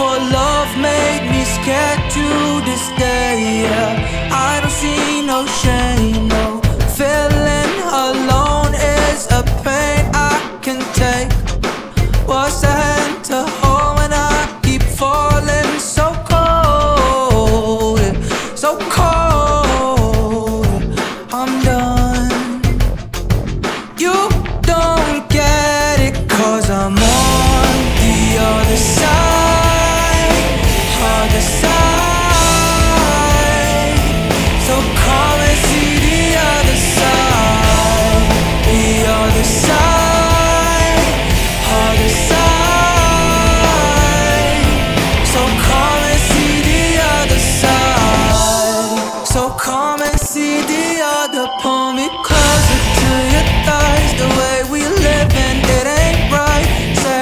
For love made me scared to this day. Yeah, I don't see no shame, no feeling alone is a pain I can take. What's the hand to hold when I keep falling so cold, so cold?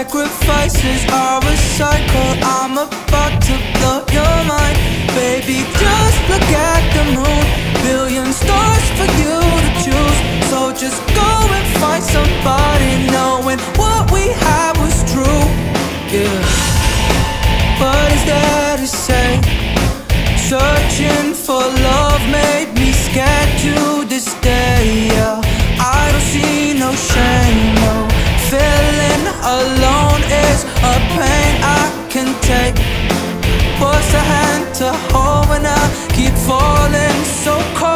Sacrifices are a cycle I'm about to blow your mind. Baby, just look at the moon. Billion stars for you to choose. So just go and find somebody Knowing what we had was true. Yeah. What is there to? Searching for What's a hand to hold when I keep falling so cold